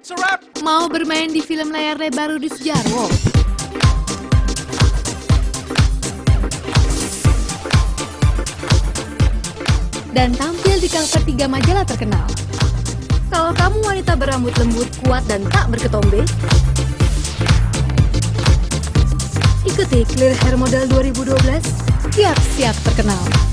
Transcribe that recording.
Serap. Mau bermain di film layar lebar Rudi Sujarwo? Dan tampil di cover tiga majalah terkenal. Kalau kamu wanita berambut lembut, kuat, dan tak berketombe, ikuti Clear Hair Model 2012, siap-siap terkenal.